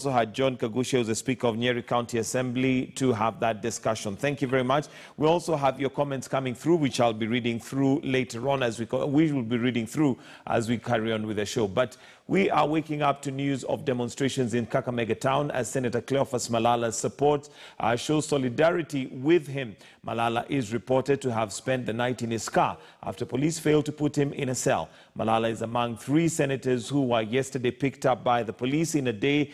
also had John Kaguchia, who's the Speaker of Nyeri County Assembly, to have that discussion. Thank you very much. We also have your comments coming through, which I'll be reading through later on as we, we will be reading through as we carry on with the show. But we are waking up to news of demonstrations in Kakamega town as Senator Cleophas Malala's support uh, shows solidarity with him. Malala is reported to have spent the night in his car after police failed to put him in a cell. Malala is among three senators who were yesterday picked up by the police in a day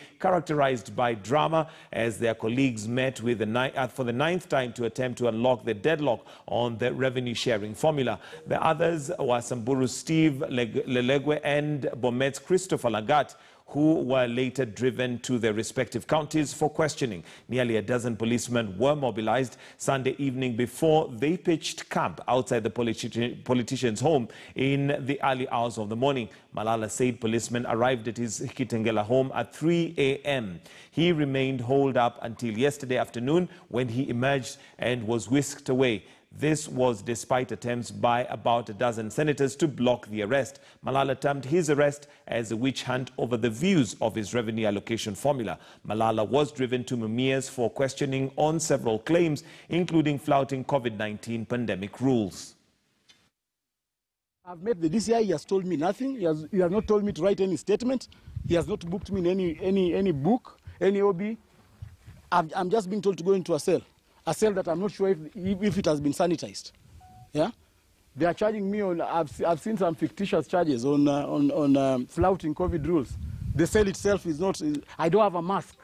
by drama as their colleagues met with the uh, for the ninth time to attempt to unlock the deadlock on the revenue sharing formula. The others were Samburu Steve Leg- Lelegwe and Bomet's Christopher Langat who were later driven to their respective counties for questioning. Nearly a dozen policemen were mobilized Sunday evening before they pitched camp outside the politi- politician's home in the early hours of the morning. Malala said policemen arrived at his Kitengela home at 3 a.m. He remained holed up until yesterday afternoon when he emerged and was whisked away. This was despite attempts by about a dozen senators to block the arrest. Malala termed his arrest as a witch hunt over the views of his revenue allocation formula. Malala was driven to Mumias for questioning on several claims, including flouting COVID-19 pandemic rules. I've met the DCI. He has told me nothing. He has, he has not told me to write any statement. He has not booked me in any any any book, any OB. I'm, I'm just being told to go into a cell, a cell that I'm not sure if if it has been sanitized. Yeah, they are charging me on. I've I've seen some fictitious charges on uh, on on um, flouting COVID rules. The cell itself is not. I don't have a mask.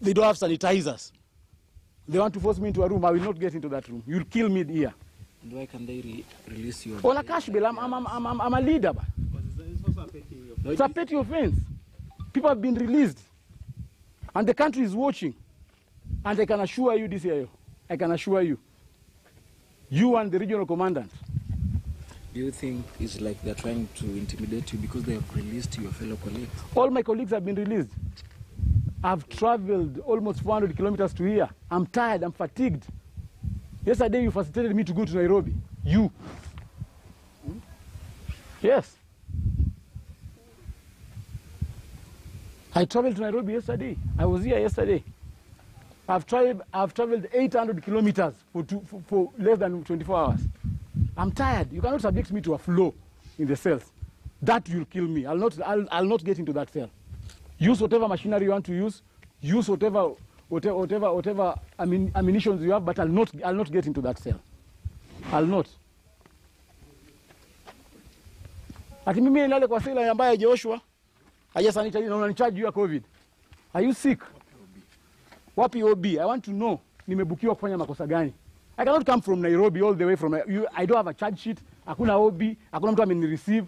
They don't have sanitizers. They want to force me into a room. I will not get into that room. You'll kill me here. And why can they re- release you? On a cash bill, I'm, I'm, I'm, I'm, I'm a leader. ba. It's a petty offense. People have been released. And the country is watching. And I can assure you, this DCIO, I can assure you, you and the regional commandant, Do you think it's like they're trying to intimidate you because they have released your fellow colleagues? all my colleagues have been released. I've traveled almost 400 kilometers to here. I'm tired, I'm fatigued. Yesterday, you facilitated me to go to Nairobi. You. Yes. I traveled to Nairobi yesterday. I was here yesterday. I've, traveled, I've traveled 800 kilometers for, two, for, for less than 24 hours. I'm tired. You cannot subject me to a flow in the cells. That will kill me. I'll not, I'll, I'll not get into that cell. Use whatever machinery you want to use. Use whatever, whatever, whatever, whatever ammun- ammunitions you have, but I'll not, I'll not get into that cell. I'll not. Ati mimi nilale kwa sela ambayo haijaoshwa, haijasanitize na unanichaji juu ya COVID. Are you sick? Wapi OB? I want to know nimebukiwa kufanya makosa gani. I cannot come from Nairobi all the way from you, I don't have a charge sheet, hakuna OB, hakuna mtu amenireceive.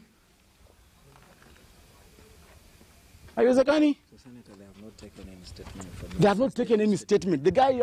Haiwezekani. They have not taken any statement. They have not taken any statement. The guy